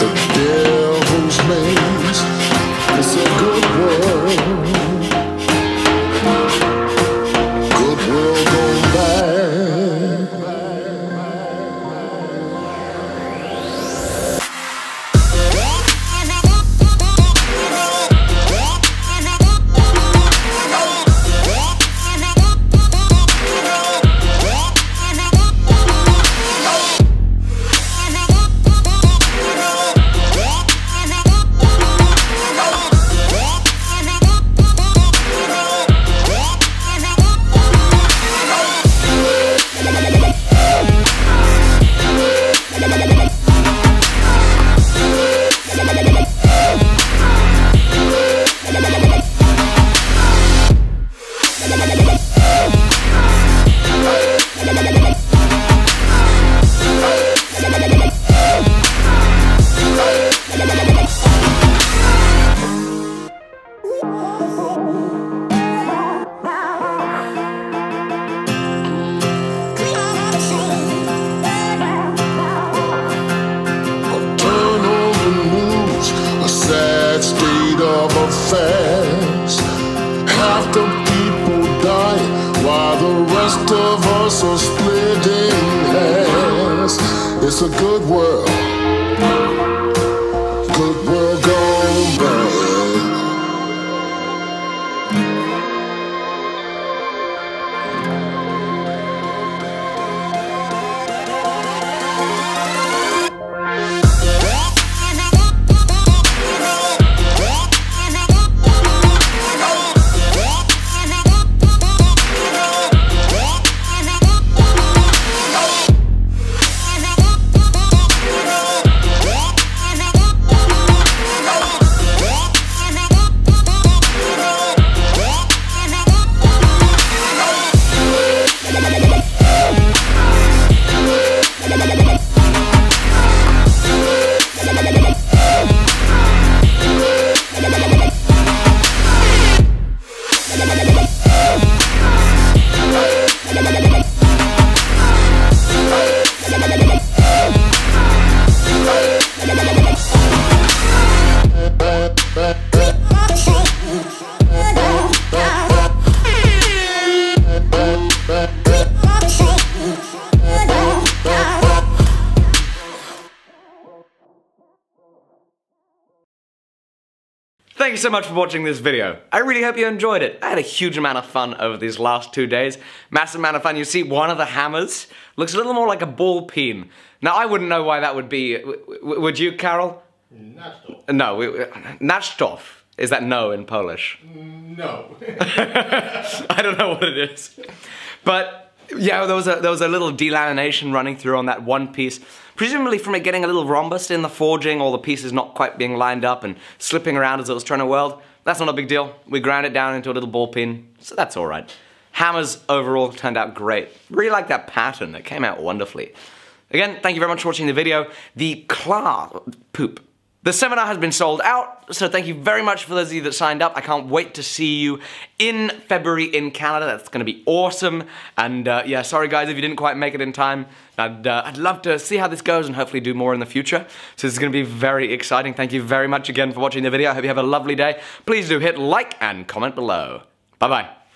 the devil's maze. It's a good world. Splitting hairs. It's a good world. Thank you so much for watching this video. I really hope you enjoyed it. I had a huge amount of fun over these last two days. Massive amount of fun. You see one of the hammers looks a little more like a ball peen. Now I wouldn't know why that would be. Would you, Carol? No, we- uh, Nachtoff. Is that no in Polish? Mm, no. I don't know what it is. But yeah, there was a there was a little delamination running through on that one piece. Presumably from it getting a little rhombused in the forging, all the pieces not quite being lined up and slipping around as it was trying to weld. That's not a big deal. We ground it down into a little ball peen, so that's all right. Hammers overall turned out great. Really like that pattern. It came out wonderfully. Again, thank you very much for watching the video. The class poop. The seminar has been sold out, so thank you very much for those of you that signed up. I can't wait to see you in February in Canada. That's going to be awesome. And uh, yeah, sorry guys if you didn't quite make it in time. I'd, uh, I'd love to see how this goes and hopefully do more in the future. So this is going to be very exciting. Thank you very much again for watching the video. I hope you have a lovely day. Please do hit like and comment below. Bye-bye.